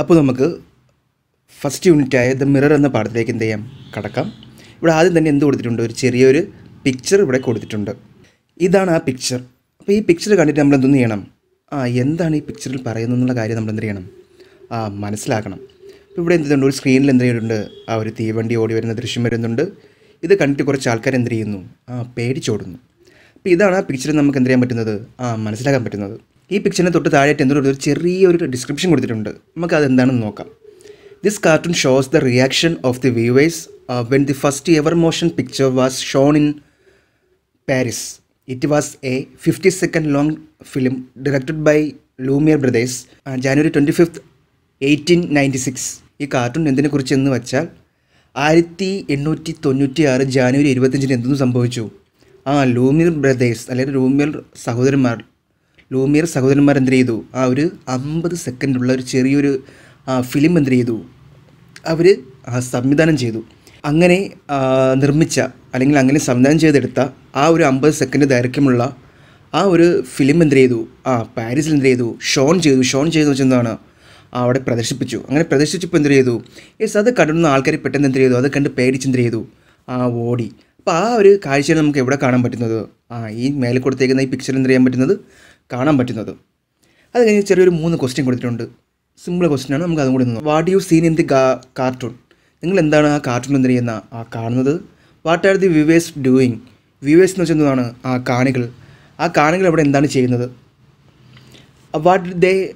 അപ്പോൾ നമുക്ക് first യൂണിറ്റായ the mirror എന്ന പാഠത്തിലേക്ക് എന്ത് ചെയ്യാം? കടക്കാം. ഇവിടെ ആദ്യം തന്നെ എന്ത് കൊടുത്തിട്ടുണ്ട്? ഒരു ചെറിയൊരു പിക്ചർ ഇവിടെ കൊടുത്തിട്ടുണ്ട്. ഇതാണ് ആ പിക്ചർ അപ്പോൾ ഈ പിക്ചർ കണ്ടിട്ട് നമ്മൾ എന്തൊന്നും ചെയ്യണം? ആ എന്താണ് ഈ പിക്ചറിൽ പറയുന്നത് എന്നുള്ള കാര്യം നമ്മൾ എന്ത് ചെയ്യണം? ആ മനസ്സിലാക്കണം. അപ്പോൾ ഇവിടെ എന്തുണ്ട് ഒരു സ്ക്രീനിൽ എന്ത് ചെയ്യുന്നുണ്ട് ആ ഒരു തീവണ്ടി ഓടി വരുന്ന ദൃശ്യം വരുന്നുണ്ട്. ഇത് കണ്ടിട്ട് കുറച്ച് ആൾക്കാർ എന്ത് ചെയ്യുന്നു? ആ പേടിച്ചോടുന്നു. അപ്പോൾ ഇതാണ് ആ പിക്ചറിൽ നമുക്ക് എന്ത് ചെയ്യാൻ പറ്റുന്നത്? ആ മനസ്സിലാക്കാൻ പറ്റുന്നത്. ഈ പിക്ചറിന് തൊട്ട് താഴെയായിട്ട് എന്തോ ഒരു ചെറിയൊരു ഡിസ്ക്രിപ്ഷൻ കൊടുത്തിട്ടുണ്ട്. നമുക്ക് അതെന്താണെന്ന് നോക്കാം. This cartoon shows the reaction of the viewers when the first ever motion picture was shown in Paris it was a fifty second long film directed by Lumiere brothers January twenty fifth eighteen ninety six ഈ cartoon എന്തിനെക്കുറിച്ച് എന്ന് വെച്ചാൽ ആയിരത്തി എണ്ണൂറ്റി തൊണ്ണൂറ്റി ആറ് ജാനുവരി ഇരുപത്തഞ്ചിന് എന്തെന്ന് സംഭവിച്ചു? ആ ലൂമിയർ ബ്രദേഴ്സ് അല്ലെങ്കിൽ ലൂമിയർ സഹോദരന്മാർ ലൂമിയർ സഹോദരന്മാർ എന്ത് ചെയ്തു? ആ ഒരു അമ്പത് സെക്കൻഡുള്ള ഒരു ചെറിയൊരു ഫിലിം എന്ത് ചെയ്തു? അവർ സംവിധാനം ചെയ്തു. അങ്ങനെ നിർമ്മിച്ച അല്ലെങ്കിൽ അങ്ങനെ സംവിധാനം ചെയ്തെടുത്ത ആ ഒരു അമ്പത് സെക്കൻഡ് ദൈർഘ്യമുള്ള ആ ഒരു ഫിലിം എന്ത് ചെയ്തു? ആ പാരീസിൽ എന്ത് ചെയ്തു? ഷോൺ ചെയ്തു. ഷോൺ ചെയ്തു വെച്ചെന്താണ് അവിടെ പ്രദർശിപ്പിച്ചു. അങ്ങനെ പ്രദർശിപ്പിച്ചപ്പോൾ എന്ത് ചെയ്തു? യെസ് അത് കണ്ടുന്ന ആൾക്കാർ പെട്ടെന്ന് എന്ത് ചെയ്തു? അത് കണ്ട് പേടിച്ച് എന്ത് ചെയ്തു? ആ ഓടി. അപ്പോൾ ആ ഒരു കാഴ്ചയാണ് നമുക്ക് എവിടെ കാണാൻ പറ്റുന്നത്? ആ ഈ മേലെ കൊടുത്തേക്കുന്ന ഈ പിക്ചർ എന്ത് ചെയ്യാൻ പറ്റുന്നത്? കാണാൻ പറ്റുന്നത്. അത് കഴിഞ്ഞ് ചെറിയൊരു മൂന്ന് ക്വസ്റ്റ്യൻ കൊടുത്തിട്ടുണ്ട്. സിമ്പിൾ ക്വസ്റ്റ്യൻ ആണ്. നമുക്ക് അതും കൂടി നോക്കാം. What you seen in the cartoon നിങ്ങൾ എന്താണ് ആ കാർട്ടൂൺ എന്ത് ചെയ്യുന്ന ആ കാണുന്നത്? What are the viewers doing viewers എന്ന് വെച്ചാൽ ആ കാണികൾ. ആ കാണികൾ അവിടെ എന്താണ് ചെയ്യുന്നത്? What they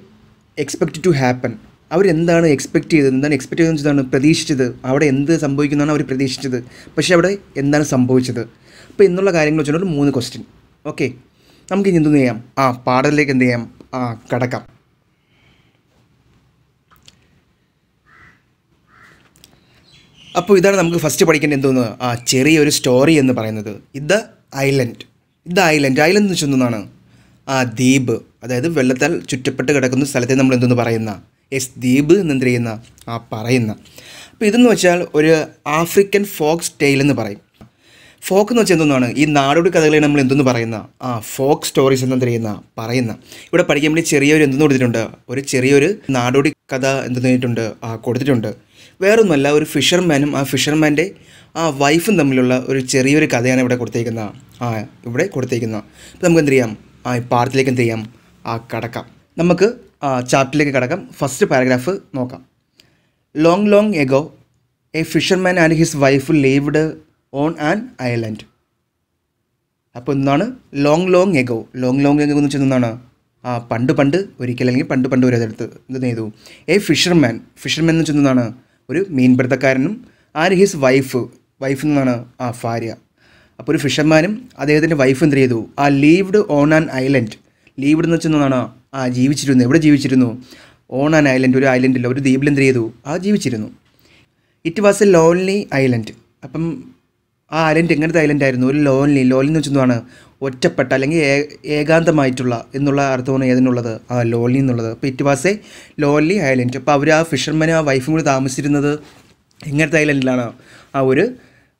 expect to happen അവരെന്താണ് എക്സ്പെക്ട് ചെയ്തത്? എന്താണ് എക്സ്പെക്റ്റ് ചെയ്തതെന്ന് വെച്ചതാണ് പ്രതീക്ഷിച്ചത്? അവിടെ എന്ത് സംഭവിക്കുന്നതാണ് അവർ പ്രതീക്ഷിച്ചത്? പക്ഷേ അവിടെ എന്താണ് സംഭവിച്ചത്? അപ്പോൾ ഇന്നുള്ള കാര്യങ്ങൾ വെച്ചുകൊണ്ട് മൂന്ന് ക്വസ്റ്റ്യൻ ഓക്കെ നമുക്ക് ഇനി എന്തെന്ന് ചെയ്യാം. ആ പാടലിലേക്ക് എന്ത് ചെയ്യാം? ആ കടക്കാം. അപ്പോൾ ഇതാണ് നമുക്ക് ഫസ്റ്റ് പഠിക്കേണ്ട എന്തോന്ന് ആ ചെറിയൊരു സ്റ്റോറി എന്ന് പറയുന്നത്. ഇത് ഐലൻഡ് ഇത് ഐലൻഡ് ഐലൻഡ് എന്ന് വെച്ചാൽ എന്താണ്? ആ ദ്വീപ്. അതായത് വെള്ളത്താൽ ചുറ്റപ്പെട്ട് കിടക്കുന്ന സ്ഥലത്തെ നമ്മൾ എന്തെന്ന് പറയുന്ന. എസ് ദ്വീപ് എന്നെന്ത് ചെയ്യുന്ന? ആ പറയുന്ന. അപ്പോൾ ഇതെന്ന് വെച്ചാൽ ഒരു ആഫ്രിക്കൻ ഫോക്സ് ടെയിൽ എന്ന് പറയും. ഫോക്ക് എന്ന് വെച്ചാൽ എന്താണ് ഈ നാടോടി കഥകളെ നമ്മൾ എന്തെന്ന് പറയുന്ന? ആ ഫോക്ക് സ്റ്റോറീസ് എന്ന് പറയുന്ന പറയുന്ന. ഇവിടെ പഠിക്കാൻ വേണ്ടി ചെറിയൊരു എന്തെന്ന് കൊടുത്തിട്ടുണ്ട്. ഒരു ചെറിയൊരു നാടോടി കഥ എന്തെന്ന് പറഞ്ഞിട്ടുണ്ട് ആ കൊടുത്തിട്ടുണ്ട്. വേറൊന്നുമല്ല ഒരു ഫിഷർമാനും ആ ഫിഷർമാന്റെ ആ വൈഫും തമ്മിലുള്ള ഒരു ചെറിയൊരു കഥയാണ് ഇവിടെ കൊടുത്തേക്കുന്ന. ആ ഇവിടെ കൊടുത്തേക്കുന്ന. അപ്പോൾ നമുക്ക് എന്ത് ചെയ്യാം? ആ ഈ പാഠത്തിലേക്ക് എന്ത് ചെയ്യാം? ആ കടക്കാം. നമുക്ക് ചാപ്റ്ററിലേക്ക് കടക്കാം. ഫസ്റ്റ് പാരഗ്രാഫ് നോക്കാം. Long long ago a fisherman and his wife lived on an island അപ്പോൾ എന്താണ്? Long long ago long long ago എന്ന് വെച്ചാൽ എന്താണ്? ആ പണ്ട് പണ്ട് ഒരിക്കൽ അല്ലെങ്കിൽ പണ്ട് പണ്ട് ഒരു അടുത്ത് എന്ത് ചെയ്തു എ ഫിഷർമാൻ ഫിഷർമാൻ എന്ന് വെച്ചാൽ എന്താണ്? ഒരു മീൻപിടുത്തക്കാരനും ആൻഡ് ഹിസ് വൈഫ് വൈഫ് എന്നാണ് ആ ഭാര്യ. അപ്പോൾ ഒരു ഫിഷർമാനും അദ്ദേഹത്തിന്റെ വൈഫ് എന്ത് ചെയ്തു? ആ lived on an island lived എന്ന് വെച്ചാൽ എന്താണ്? ആ ജീവിച്ചിരുന്നു. എവിടെ ജീവിച്ചിരുന്നു? ഓൺ ആൻ ഐലൻഡ് ഒരു ഐലൻഡിൽ ഒരു ദ്വീപിൽ എന്ത് ചെയ്തു? ആ ജീവിച്ചിരുന്നു. It was a lonely island അപ്പം ആ ഐലൻഡ് എങ്ങനത്തെ ഐലൻഡ് ആയിരുന്നു? ഒരു ലോൺലി ലോൺലി എന്ന് വെച്ചെന്താണ് ഒറ്റപ്പെട്ട അല്ലെങ്കിൽ ഏകാന്തമായിട്ടുള്ള എന്നുള്ള അർത്ഥമാണ് ഏതിനുള്ളത്? ആ ലോൺലി എന്നുള്ളത്. അപ്പോൾ it was a lonely island അപ്പോൾ അവർ ആ ഫിഷർമാനും ആ വൈഫും കൂടി താമസിച്ചിരുന്നത് എങ്ങനത്തെ ഐലൻഡിലാണ് ആ ഒരു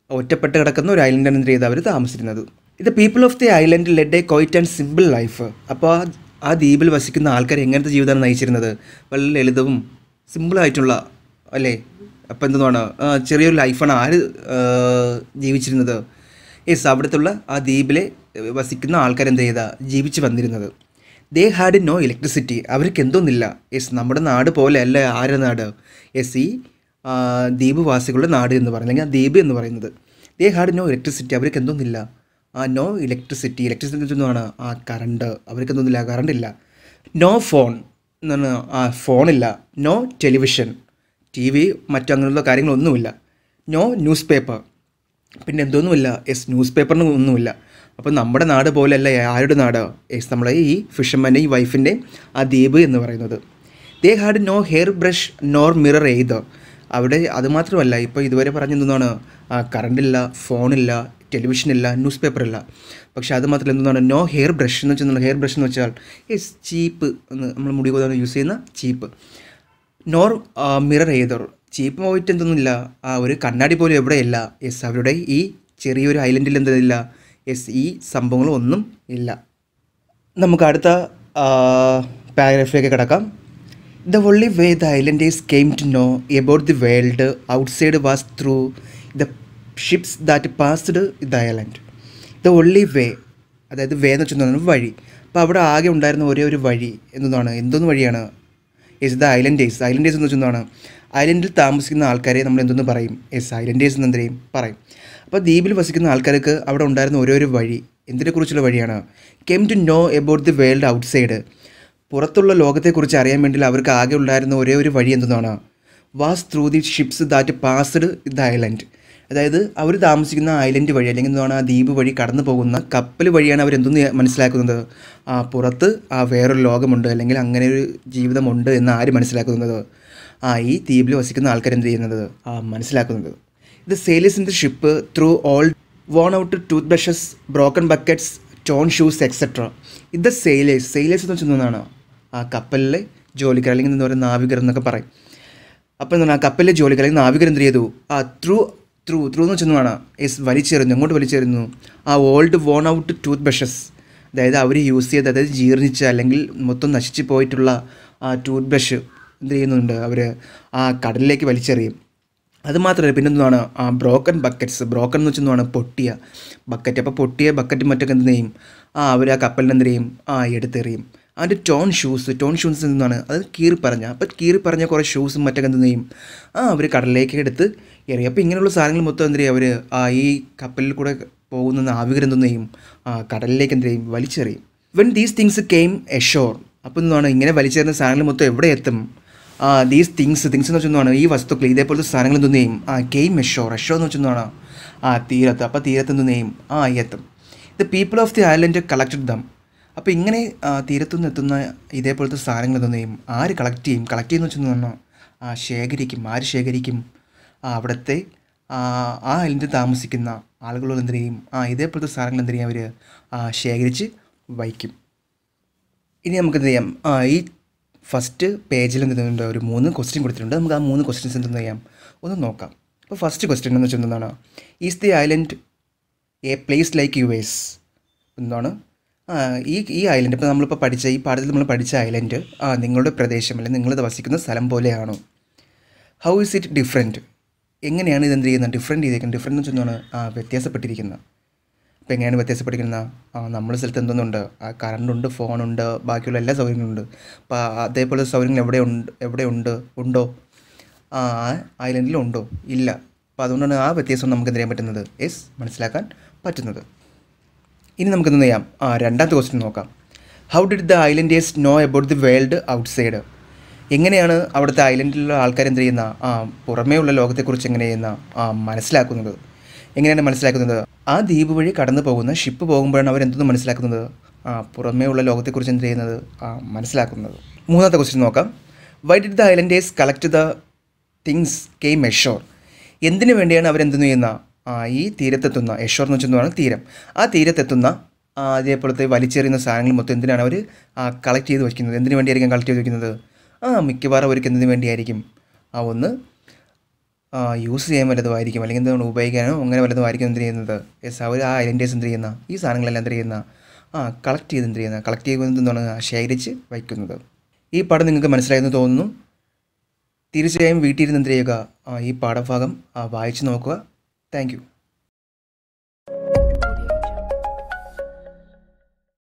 ഒറ്റപ്പെട്ട് കിടക്കുന്ന ഒരു ഐലൻഡാണ് എന്ത് ചെയ്ത് അവർ താമസിച്ചിരുന്നത്. ഇത് people of the island led a quiet and simple life അപ്പോൾ ആ ദ്വീപിൽ വസിക്കുന്ന ആൾക്കാർ എങ്ങനത്തെ ജീവിതമാണ് നയിച്ചിരുന്നത്? വളരെ ലളിതവും സിമ്പിളായിട്ടുള്ള അല്ലേ? അപ്പോൾ എന്താണ് ചെറിയൊരു ലൈഫാണ് ആര് ജീവിച്ചിരുന്നത്? യെസ് അവിടുത്തുള്ള ആ ദ്വീപിലെ വസിക്കുന്ന ആൾക്കാർ എന്ത് ചെയ്താൽ ജീവിച്ച് വന്നിരുന്നത്. ദേ ഹാഡ് നോ ഇലക്ട്രിസിറ്റി അവർക്ക് എന്തോന്നില്ല യെസ് നമ്മുടെ നാട് പോലെ അല്ല ആരുടെ നാട്? യെസ് ഈ ആ, ദ്വീപ് വാസികളുടെ നാട് എന്ന് പറയുന്നത് അല്ലെങ്കിൽ ആ ദ്വീപ് എന്ന് പറയുന്നത്. ദേ ഹാഡ് നോ ഇലക്ട്രിസിറ്റി അവർക്ക് എന്തോന്നില്ല ആ നോ ഇലക്ട്രിസിറ്റി ഇലക്ട്രിസിറ്റി എന്താണ് ആ കറണ്ട് അവർക്ക് എന്തോന്നില്ല കറണ്ട് ഇല്ല. നോ ഫോൺ എന്നാണ് ആ ഫോണില്ല നോ ടെലിവിഷൻ ടി വി മറ്റു അങ്ങനെയുള്ള കാര്യങ്ങളൊന്നുമില്ല. നോ ന്യൂസ് പേപ്പർ പിന്നെ എന്തൊന്നുമില്ല. എസ് ന്യൂസ് പേപ്പറിന് ഒന്നുമില്ല. അപ്പോൾ നമ്മുടെ നാട് പോലെയല്ല ആരുടെ നാട്? എസ് നമ്മളെ ഈ ഫിഷർമാന്റെ ഈ വൈഫിന്റെ ആ ദ്വീപ് എന്ന് പറയുന്നത്. They had no hair brush nor mirror either അവിടെ അതുമാത്രമല്ല ഇപ്പോൾ ഇതുവരെ പറഞ്ഞെന്താണ് കറണ്ടില്ല ഫോണില്ല ടെലിവിഷനില്ല ന്യൂസ് പേപ്പറില്ല പക്ഷേ അത് മാത്രമല്ല എന്താണ് നോ ഹെയർ ബ്രഷ് എന്ന് വെച്ചാൽ ഹെയർ ബ്രഷ് എന്ന് വെച്ചാൽ എസ് ചീപ്പ് എന്ന് നമ്മൾ മുടി കൊതാൻ യൂസ് ചെയ്യുന്ന ചീപ്പ്. നോർ മിറർ ഏതർ ചീപ്പ് പോയിട്ട് എന്തൊന്നുമില്ല. ആ ഒരു കണ്ണാടി പോലും എവിടെയില്ല. യെസ് അവരുടെ ഈ ചെറിയൊരു ഐലൻഡിൽ എന്തില്ല യെസ് ഈ സംഭവങ്ങളൊന്നും ഇല്ല. നമുക്ക് അടുത്ത പാരഗ്രാഫിലേക്ക് കിടക്കാം. The only way the island is came to know about the world outside was through the ships that passed the island the only way അതായത് വേ എന്ന് വെച്ചാൽ വഴി. അപ്പോൾ അവിടെ ആകെ ഉണ്ടായിരുന്ന ഒരേ ഒരു വഴി എന്നതാണ് എന്തോന്ന് വഴിയാണ്? എസ് ദ ഐലൻഡേഴ്സ് ഐലൻഡേഴ്സ് എന്ന് വെച്ചാൽ എന്താണ് ഐലൻഡിൽ താമസിക്കുന്ന ആൾക്കാരെ നമ്മൾ എന്തെന്ന് പറയും? എസ് ഐലൻഡേഴ്സ് എന്ന് എന്തെങ്കിലും പറയും. അപ്പോൾ ദ്വീപിൽ വസിക്കുന്ന ആൾക്കാർക്ക് അവിടെ ഉണ്ടായിരുന്ന ഓരോ ഒരു വഴി എന്തിനെക്കുറിച്ചുള്ള വഴിയാണ്? Came to know about the world outside പുറത്തുള്ള ലോകത്തെക്കുറിച്ച് അറിയാൻ വേണ്ടി അവർക്ക് ആകെ ഉണ്ടായിരുന്ന ഒരേ ഒരു വഴി എന്തെന്നാണ്? Was through the ships that passed the island അതായത് അവർ താമസിക്കുന്ന ഐലൻഡ് വഴി അല്ലെങ്കിൽ എന്താണ് ആ ദ്വീപ് വഴി കടന്നു പോകുന്ന കപ്പൽ വഴിയാണ് അവരെന്തെന്ന് മനസ്സിലാക്കുന്നത്? ആ പുറത്ത് ആ വേറൊരു ലോകമുണ്ട് അല്ലെങ്കിൽ അങ്ങനെ ഒരു ജീവിതമുണ്ട് എന്ന് ആര് മനസ്സിലാക്കുന്നത്? ആ ഈ ദ്വീപിൽ വസിക്കുന്ന ആൾക്കാർ എന്ത് ചെയ്യുന്നത്? ആ മനസ്സിലാക്കുന്നത്. ഇത് sailors in the ship threw all worn out tooth brushes broken buckets torn shoes etcetera ഇത് സെയിലേഴ്സ് സെയിലേഴ്സ് എന്ന് വെച്ചാൽ എന്താണ് ആ കപ്പലിലെ ജോലിക്കാർ അല്ലെങ്കിൽ എന്താ പറയുക നാവികർ എന്നൊക്കെ പറയും. അപ്പോൾ എന്താണ് ആ കപ്പലിലെ ജോലിക്കാർ അല്ലെങ്കിൽ നാവികർ എന്ത് ചെയ്തു? ആ ത്രൂ ത്രൂ ത്രൂ എന്ന് വെച്ചൊന്നുമാണ് ഇസ് വലിച്ചെറിഞ്ഞു. എങ്ങോട്ട് വലിച്ചെറിഞ്ഞു. ആ old worn out tooth brushes അതായത് അവർ യൂസ് ചെയ്ത് അതായത് ജീർണിച്ച അല്ലെങ്കിൽ മൊത്തം നശിച്ചു പോയിട്ടുള്ള ആ ടൂത്ത് ബ്രഷ് എന്ത് ചെയ്യുന്നുണ്ട്? അവർ ആ കടലിലേക്ക് വലിച്ചെറിയും. അത് മാത്രമല്ല പിന്നെ എന്താണ് ആ ബ്രോക്കൺ ബക്കറ്റ്സ് ബ്രോക്കൺ എന്ന് വെച്ചെന്താണ് പൊട്ടിയ ബക്കറ്റ് അപ്പോൾ പൊട്ടിയ ബക്കറ്റ് മറ്റൊക്കെ എന്ത് ചെയ്യും? ആ അവർ ആ കപ്പലിന് എന്ത് ചെയ്യും? ആ എടുത്തെറിയും. അതിന്റെ ടോൺ ഷൂസ് ടോൺ ഷൂസ് എന്താണ്? അത് കീറി പറഞ്ഞ അപ്പോൾ കീറി പറഞ്ഞ കുറേ ഷൂസും മറ്റൊക്കെ എന്ത് ചെയ്യും? ആ അവർ കടലിലേക്ക് എടുത്ത് എറിയും അപ്പോൾ ഇങ്ങനെയുള്ള സാധനങ്ങൾ മൊത്തം എന്ത് അവർ ഈ കപ്പലിൽ കൂടെ പോകുന്ന നാവികരെന്തെയും ചെയ്യും? കടലിലേക്ക് എന്ത് ചെയ്യും? വലിച്ചെറിയും. When these things came ashore അപ്പോൾ എന്താണ് ഇങ്ങനെ വലിച്ചെറിയുന്ന സാധനങ്ങൾ മൊത്തം എവിടെ എത്തും? ദീസ് തിങ്സ് തിങ്സ് എന്ന് വെച്ചെന്നാണ് ഈ വസ്തുക്കൾ ഇതേപോലത്തെ സാധനങ്ങൾ എന്തെയും ആ കെയിം എഷോർ എഷോർ എന്ന് വെച്ചെന്നാണ് ആ തീരത്ത്. അപ്പോൾ തീരത്ത് എന്തെയും ആ എത്തും. The people of the island collected them അപ്പോൾ ഇങ്ങനെ തീരത്തുനിന്ന് എത്തുന്ന ഇതേപോലത്തെ സാധനങ്ങൾ എന്തെയും ആര് കളക്ട് ചെയ്യും? കളക്ട് ചെയ്യുന്ന വെച്ചാൽ ആ ശേഖരിക്കും. ആര് ശേഖരിക്കും? അവിടുത്തെ ആ ഐലൻഡിൽ താമസിക്കുന്ന ആളുകളോട് ചെയ്യും ആ ഇതേപോലത്തെ സാധനങ്ങൾ എന്ത് ചെയ്യും അവർ ശേഖരിച്ച് വയ്ക്കും. ഇനി നമുക്ക് എന്ത് ചെയ്യാം? ഈ ഫസ്റ്റ് പേജിൽ എന്ത് ചെയ്യുന്നുണ്ട് ഒരു മൂന്ന് ക്വസ്റ്റ്യൻ കൊടുത്തിട്ടുണ്ട്. നമുക്ക് ആ മൂന്ന് ക്വസ്റ്റ്യൻസ് എന്തെന്ന് ചെയ്യാം? ഒന്ന് നോക്കാം. അപ്പോൾ ഫസ്റ്റ് ക്വസ്റ്റ്യൻ എന്ന് വെച്ചാൽ എന്താണ്? Is the island a place like U S എന്താണ്? ഈ ഈ ഐലൻഡ് ഇപ്പോൾ നമ്മളിപ്പോൾ പഠിച്ച ഈ പാഠത്തിൽ നമ്മൾ പഠിച്ച ഐലൻഡ് നിങ്ങളുടെ പ്രദേശം അല്ലെങ്കിൽ നിങ്ങൾ വസിക്കുന്ന സ്ഥലം പോലെയാണോ? ഹൗ ഇസ് ഇറ്റ് ഡിഫറെന്റ് എങ്ങനെയാണ് ഇത് എന്ത് ചെയ്യുന്നത് ഡിഫറെന്റ് ചെയ്തേക്കുന്നത് ഡിഫറെന്റ് എന്ന് വെച്ചാൽ വ്യത്യാസപ്പെട്ടിരിക്കുന്നത്. അപ്പോൾ എങ്ങനെയാണ് വ്യത്യാസപ്പെട്ടിരിക്കുന്നത്? നമ്മുടെ സ്ഥലത്ത് എന്തൊന്നുണ്ട്? കറണ്ടുണ്ട് ഫോണുണ്ട് ബാക്കിയുള്ള എല്ലാ സൗകര്യങ്ങളുണ്ട് അപ്പോൾ അതേപോലെ സൗകര്യങ്ങൾ എവിടെ ഉണ്ട് എവിടെ ഉണ്ട്? ഉണ്ടോ? ആ ഐലൻഡിൽ ഉണ്ടോ? ഇല്ല. അപ്പോൾ അതുകൊണ്ടാണ് ആ വ്യത്യാസം നമുക്ക് എന്ത് ചെയ്യാൻ പറ്റുന്നത്? യെസ് മനസ്സിലാക്കാൻ പറ്റുന്നത്. ഇനി നമുക്ക് എന്ത് ചെയ്യാം? ആ രണ്ടാമത്തെ ക്വസ്റ്റ്യൻ നോക്കാം. How did the islanders know about the world outside എങ്ങനെയാണ് അവിടുത്തെ ഐലൻഡിലുള്ള ആൾക്കാർ എന്ത് ചെയ്യുന്ന? ആ പുറമേയുള്ള ലോകത്തെക്കുറിച്ച് എങ്ങനെ ചെയ്യുന്ന? ആ മനസ്സിലാക്കുന്നത്. എങ്ങനെയാണ് മനസ്സിലാക്കുന്നത്? ആ ദ്വീപ് വഴി കടന്നു പോകുന്ന ഷിപ്പ് പോകുമ്പോഴാണ് അവർ എന്തൊന്നും മനസ്സിലാക്കുന്നത്? ആ പുറമേയുള്ള ലോകത്തെക്കുറിച്ച് എന്ത് ചെയ്യുന്നത്? ആ മനസ്സിലാക്കുന്നത്. മൂന്നാമത്തെ ക്വസ്റ്റ്യൻ നോക്കാം. Why did the islanders collect the things came ashore എന്തിനു വേണ്ടിയാണ് അവരെന്തെന്ന് ചെയ്യുന്ന? ആ ഈ തീരത്തെത്തുന്ന എഷോർ എന്ന് വെച്ചാൽ തീരം. ആ തീരത്തെത്തുന്ന അതേപോലത്തെ വലിച്ചെറിയുന്ന സാധനങ്ങൾ മൊത്തം എന്തിനാണ് അവർ കളക്ട് ചെയ്ത് വയ്ക്കുന്നത്? എന്തിനു വേണ്ടിയായിരിക്കും കളക്ട് ചെയ്ത് വയ്ക്കുന്നത്? മിക്കവാറും അവർക്ക് എന്തിനു വേണ്ടിയായിരിക്കും. ആ ഒന്ന് യൂസ് ചെയ്യാൻ വല്ലതുമായിരിക്കും അല്ലെങ്കിൽ എന്താണ് ഉപയോഗിക്കാനോ അങ്ങനെ വല്ലതും ആയിരിക്കും എന്ത് ചെയ്യുന്നത്? യെസ് അവർ ആ ഐലൻഡേഴ്സ് എന്ത് ചെയ്യുന്ന? ഈ സാധനങ്ങളെല്ലാം എന്ത് ചെയ്യുന്ന? ആ കളക്ട് ചെയ്ത് എന്ത് ചെയ്യുന്ന? കളക്ട് ചെയ്യുന്നത് എന്താണ്? ശേഖരിച്ച് വയ്ക്കുന്നത്. ഈ പാഠം നിങ്ങൾക്ക് മനസ്സിലായെന്ന് തോന്നുന്നു. തീർച്ചയായും വീട്ടിലിരുന്ന് എന്ത് ചെയ്യുക? ആ, ഈ പാഠഭാഗം ആ, വായിച്ച് നോക്കുക. താങ്ക്